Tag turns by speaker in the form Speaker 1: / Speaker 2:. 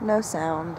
Speaker 1: No sound.